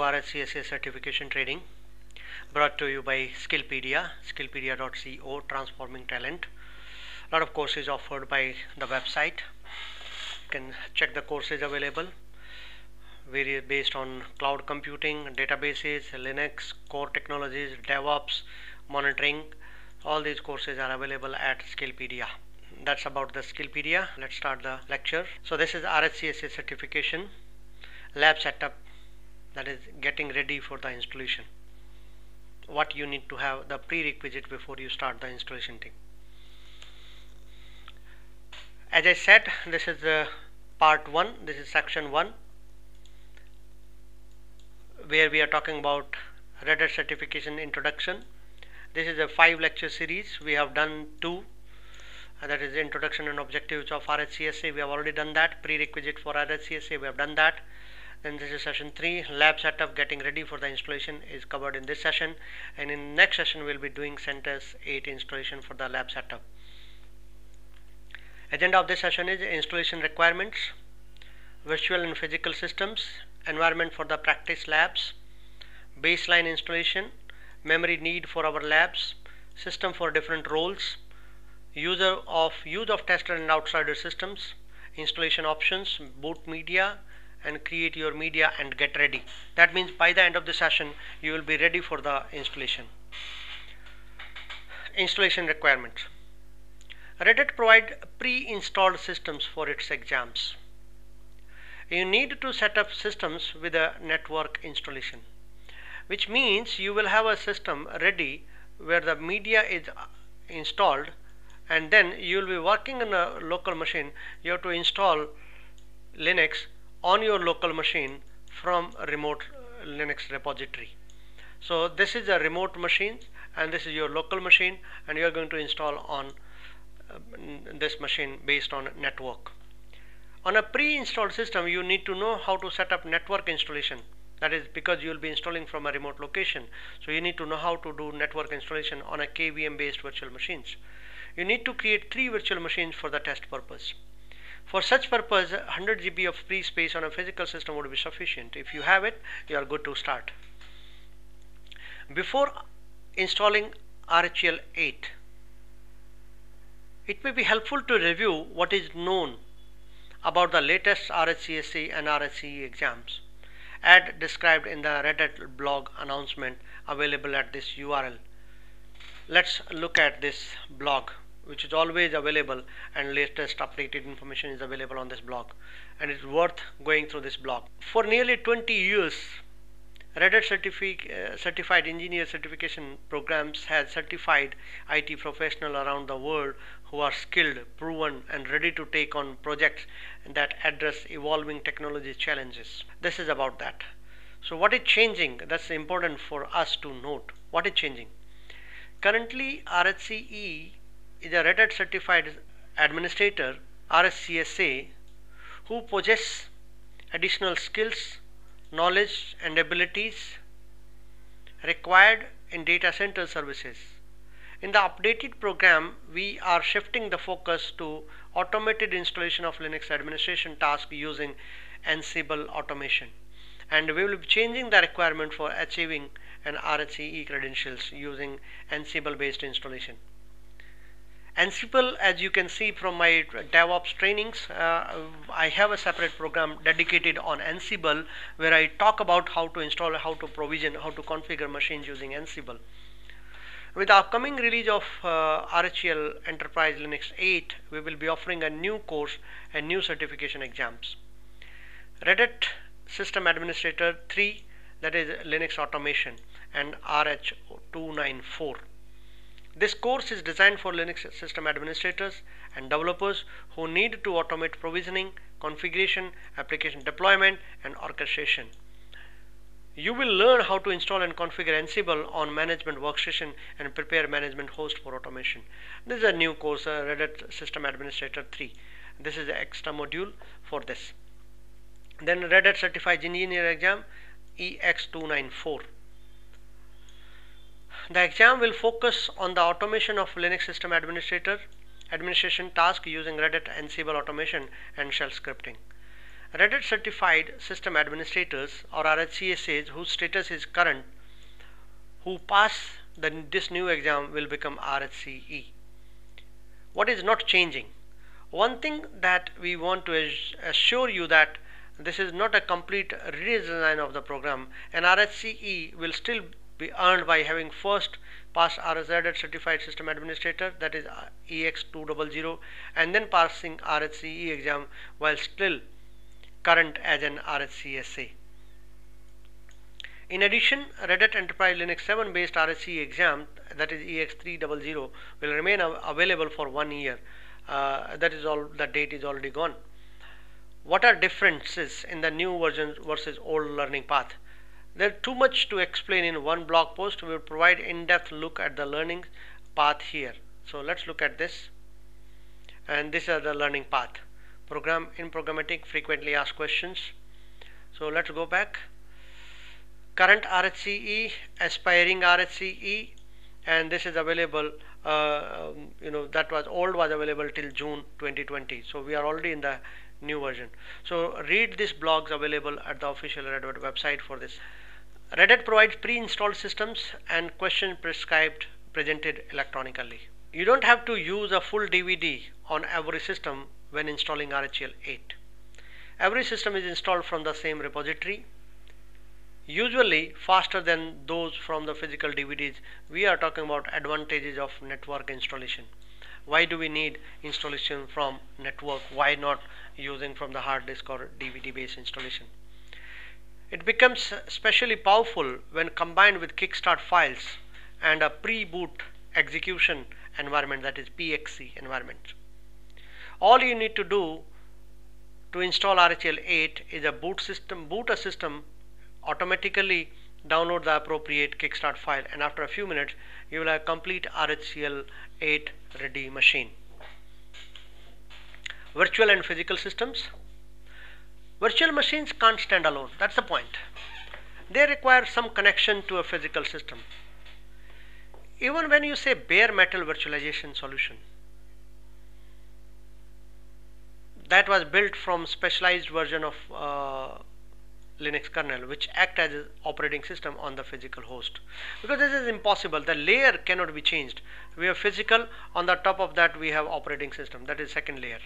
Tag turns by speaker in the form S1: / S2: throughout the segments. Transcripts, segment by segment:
S1: RHCSA certification training brought to you by Skillpedia, skillpedia.co, transforming talent. A lot of courses offered by the website. You can check the courses available. Various based on cloud computing, databases, Linux, core technologies, DevOps, monitoring. All these courses are available at Skillpedia. That's about the Skillpedia. Let's start the lecture. So this is RHCSA certification, lab setup, that is getting ready for the installation. What you need to have the prerequisite before you start the installation thing. As I said this is the part 1 this is section 1 where we are talking about Red Hat certification introduction. This is a five lecture series. We have done two. Uh, that is introduction and objectives of RHCSA we have already done that. Prerequisite for RHCSA we have done that then this is session 3 lab setup getting ready for the installation is covered in this session. And in next session we'll be doing CentOS 8 installation for the lab setup. Agenda of this session is installation requirements virtual and physical systems environment for the practice labs baseline installation memory need for our labs system for different roles user of use of tester and outsider systems installation options boot media and create your media and get ready. That means by the end of the session you will be ready for the installation. Installation requirements. Red Hat provide pre-installed systems for its exams. You need to set up systems with a network installation which means you will have a system ready where the media is installed and then you will be working on a local machine you have to install Linux on your local machine from remote Linux repository. So this is a remote machine and this is your local machine and you are going to install on uh, this machine based on network. On a pre-installed system you need to know how to set up network installation that is because you will be installing from a remote location so you need to know how to do network installation on a KVM based virtual machines. You need to create three virtual machines for the test purpose. For such purpose, 100 GB of free space on a physical system would be sufficient. If you have it, you are good to start. Before installing RHEL 8, it may be helpful to review what is known about the latest RHCSA and RHCE exams as described in the Red Hat blog announcement available at this URL. Let's look at this blog which is always available and latest updated information is available on this blog and it's worth going through this blog. For nearly 20 years Red Hat uh, certified engineer certification programs has certified IT professionals around the world who are skilled, proven and ready to take on projects that address evolving technology challenges. This is about that. So what is changing? That's important for us to note. What is changing? Currently RHCE is a Red Hat certified administrator RHCSA who possesses additional skills, knowledge and abilities required in data center services. In the updated program, we are shifting the focus to automated installation of Linux administration tasks using Ansible automation. And we will be changing the requirement for achieving an RHCE credentials using Ansible based installation. Ansible as you can see from my DevOps trainings uh, I have a separate program dedicated on Ansible where I talk about how to install how to provision how to configure machines using Ansible. With the upcoming release of uh, RHEL Enterprise Linux 8 we will be offering a new course and new certification exams. Red Hat System Administrator 3 that is Linux Automation and RH294 this course is designed for Linux system administrators and developers who need to automate provisioning, configuration, application deployment, and orchestration. You will learn how to install and configure Ansible on management workstation and prepare management host for automation. This is a new course, uh, Red Hat System Administrator 3. This is the extra module for this. Then Red Hat Certified Engineer Exam EX294. The exam will focus on the automation of Linux system administrator administration task using Red Hat Ansible automation and shell scripting. Red Hat certified system administrators or RHCSAs whose status is current who pass the, this new exam will become RHCE. What is not changing? One thing that we want to assure you that this is not a complete redesign of the program. An RHCE will still be earned by having first passed RSZ certified system administrator that is EX200 and then passing RHCE exam while still current as an RHCSA. In addition, Red Hat Enterprise Linux 7 based RHCE exam that is EX300 will remain available for one year. Uh, that is all the date is already gone. What are differences in the new version versus old learning path? There's too much to explain in one blog post. We will provide in-depth look at the learning path here. So let's look at this. And this is the learning path. Program in programmatic frequently asked questions. So let's go back. Current RHCE, aspiring RHCE, and this is available. Uh, um, you know that was old was available till June 2020. So we are already in the new version. So read these blogs available at the official Red Hat website for this. Red Hat provides pre-installed systems and question prescribed presented electronically. You don't have to use a full DVD on every system when installing RHEL 8. Every system is installed from the same repository. Usually faster than those from the physical DVDs. We are talking about advantages of network installation. Why do we need installation from network? Why not using from the hard disk or DVD based installation? It becomes especially powerful when combined with kickstart files and a pre-boot execution environment that is PXE environment. All you need to do to install RHEL 8 is a boot system, boot a system, automatically download the appropriate kickstart file and after a few minutes you will have complete RHEL 8 ready machine. Virtual and physical systems Virtual machines can't stand alone. That's the point. They require some connection to a physical system. Even when you say bare metal virtualization solution, that was built from specialized version of uh, Linux kernel which act as operating system on the physical host because this is impossible the layer cannot be changed we have physical on the top of that we have operating system that is second layer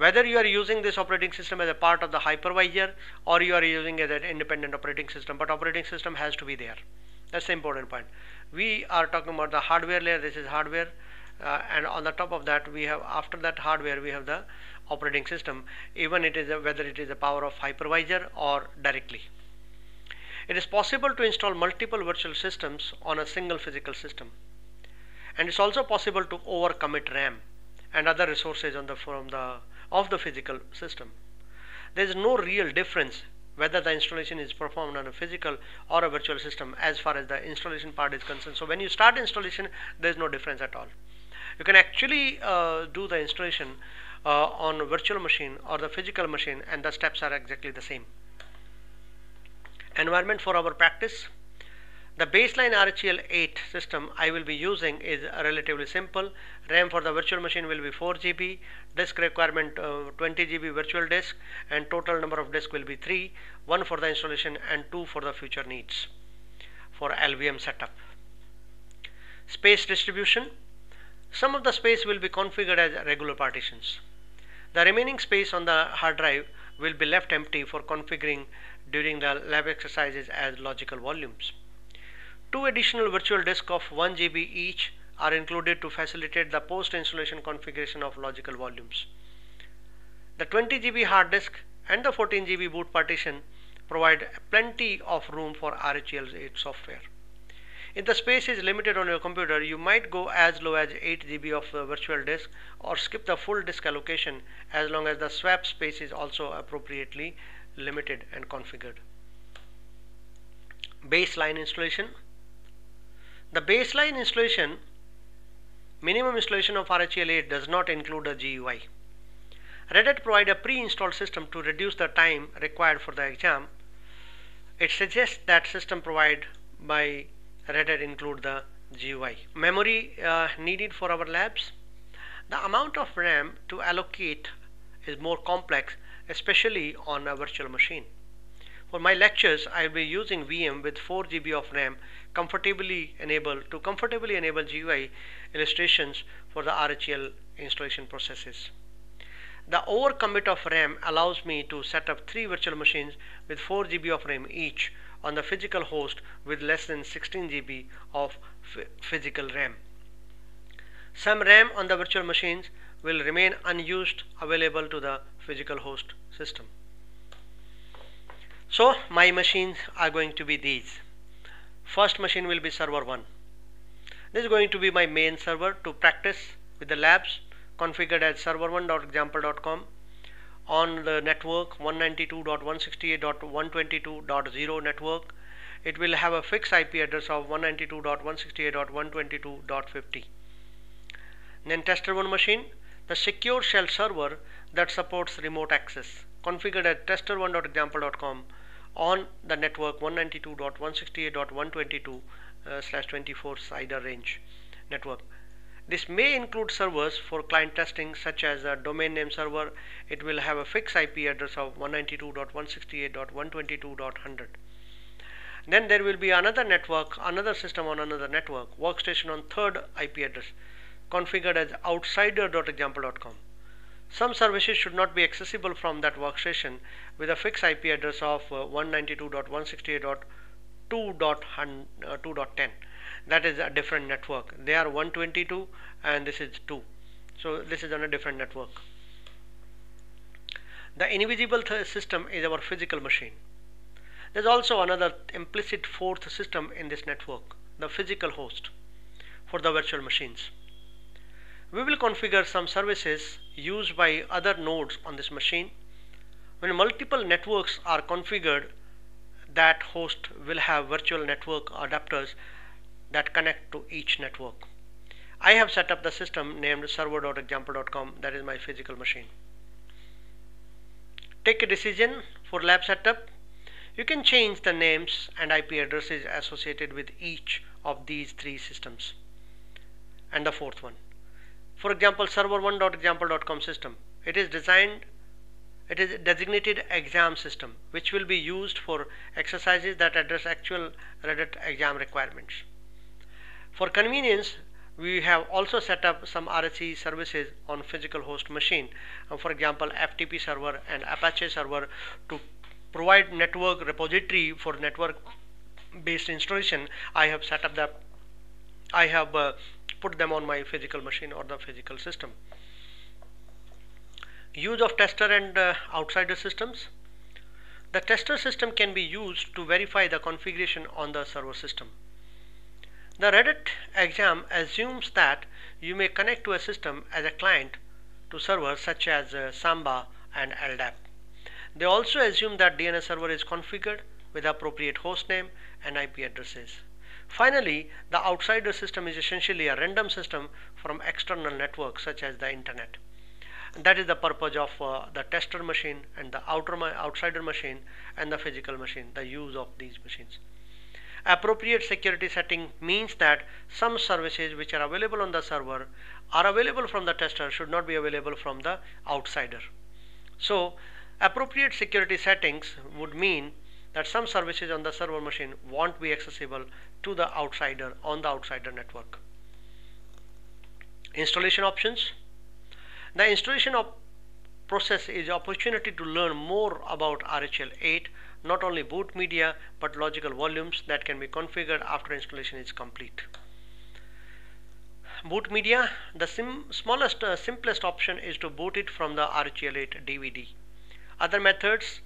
S1: whether you are using this operating system as a part of the hypervisor or you are using it as an independent operating system but operating system has to be there. That's the important point. We are talking about the hardware layer. This is hardware uh, and on the top of that we have after that hardware we have the operating system even it is a, whether it is a power of hypervisor or directly. It is possible to install multiple virtual systems on a single physical system. And it's also possible to overcommit RAM and other resources on the from the of the physical system. There is no real difference whether the installation is performed on a physical or a virtual system as far as the installation part is concerned. So when you start installation, there is no difference at all. You can actually uh, do the installation uh, on a virtual machine or the physical machine and the steps are exactly the same. Environment for our practice. The baseline RHEL 8 system I will be using is relatively simple. RAM for the virtual machine will be 4 GB, disk requirement uh, 20 GB virtual disk and total number of disk will be 3, 1 for the installation and 2 for the future needs for LVM setup. Space distribution. Some of the space will be configured as regular partitions. The remaining space on the hard drive will be left empty for configuring during the lab exercises as logical volumes. Two additional virtual disks of 1 GB each are included to facilitate the post-installation configuration of logical volumes. The 20 GB hard disk and the 14 GB boot partition provide plenty of room for RHEL 8 software. If the space is limited on your computer, you might go as low as 8 GB of virtual disk or skip the full disk allocation as long as the swap space is also appropriately limited and configured. Baseline installation the baseline installation, minimum installation of RHEL 8 does not include a GUI. Red Hat provide a pre-installed system to reduce the time required for the exam. It suggests that system provided by Red Hat include the GUI. Memory uh, needed for our labs. The amount of RAM to allocate is more complex especially on a virtual machine. For my lectures, I will be using VM with 4 GB of RAM comfortably enable to comfortably enable GUI illustrations for the RHEL installation processes. The overcommit of RAM allows me to set up three virtual machines with 4 GB of RAM each on the physical host with less than 16 GB of physical RAM. Some RAM on the virtual machines will remain unused available to the physical host system. So my machines are going to be these. First machine will be server 1. This is going to be my main server to practice with the labs configured as server1.example.com on the network 192.168.122.0 network. It will have a fixed IP address of 192.168.122.50. Then tester 1 machine, the secure shell server that supports remote access configured at tester1.example.com on the network 192.168.122 uh, slash 24 CIDR range network. This may include servers for client testing such as a domain name server. It will have a fixed IP address of 192.168.122.100. Then there will be another network, another system on another network, workstation on third IP address configured as outsider.example.com. Some services should not be accessible from that workstation with a fixed IP address of uh, 192.168.2.10. That is a different network. They are 122 and this is 2. So this is on a different network. The invisible system is our physical machine. There's also another implicit fourth system in this network, the physical host for the virtual machines. We will configure some services used by other nodes on this machine. When multiple networks are configured, that host will have virtual network adapters that connect to each network. I have set up the system named server.example.com that is my physical machine. Take a decision for lab setup. You can change the names and IP addresses associated with each of these three systems. And the fourth one. For example, server1.example.com system. It is designed, it is designated exam system, which will be used for exercises that address actual Red Hat exam requirements. For convenience, we have also set up some RSC services on physical host machine. Uh, for example, FTP server and Apache server to provide network repository for network based installation. I have set up the I have uh, put them on my physical machine or the physical system. Use of tester and uh, outsider systems. The tester system can be used to verify the configuration on the server system. The Red Hat exam assumes that you may connect to a system as a client to servers such as uh, Samba and LDAP. They also assume that DNS server is configured with appropriate hostname and IP addresses. Finally, the outsider system is essentially a random system from external networks such as the internet. And that is the purpose of uh, the tester machine and the outer outsider machine and the physical machine, the use of these machines. Appropriate security setting means that some services which are available on the server are available from the tester should not be available from the outsider. So appropriate security settings would mean that some services on the server machine won't be accessible to the outsider on the outsider network. Installation options. The installation of process is opportunity to learn more about RHEL 8, not only boot media but logical volumes that can be configured after installation is complete. Boot media, the smallest, uh, simplest option is to boot it from the RHEL 8 DVD. Other methods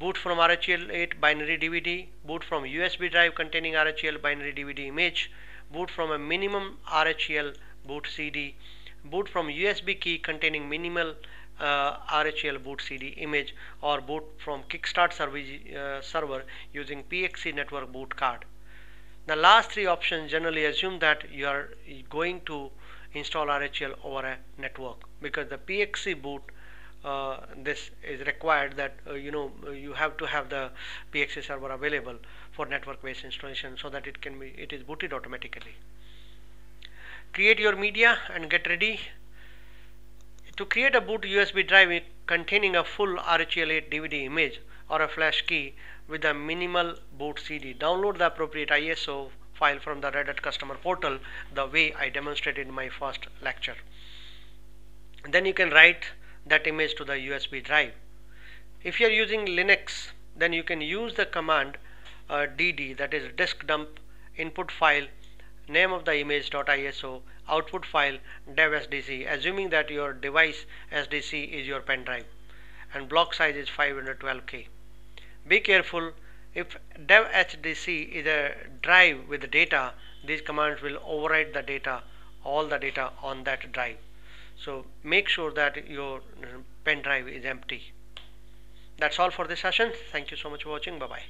S1: boot from RHEL 8 binary DVD, boot from USB drive containing RHEL binary DVD image, boot from a minimum RHEL boot CD, boot from USB key containing minimal uh, RHEL boot CD image or boot from Kickstart service, uh, server using PXE network boot card. The last three options generally assume that you are going to install RHEL over a network because the PXE boot uh, this is required that uh, you know you have to have the PXE server available for network based installation so that it can be it is booted automatically. Create your media and get ready. To create a boot USB drive containing a full RHEL8 DVD image or a flash key with a minimal boot CD, download the appropriate ISO file from the Red Hat customer portal the way I demonstrated in my first lecture. Then you can write that image to the USB drive. If you are using Linux then you can use the command uh, dd that is disk dump input file name of the image.iso output file dev sdc assuming that your device sdc is your pen drive and block size is 512k be careful if dev hdc is a drive with data these commands will overwrite the data all the data on that drive so make sure that your pen drive is empty. That's all for this session. Thank you so much for watching. Bye bye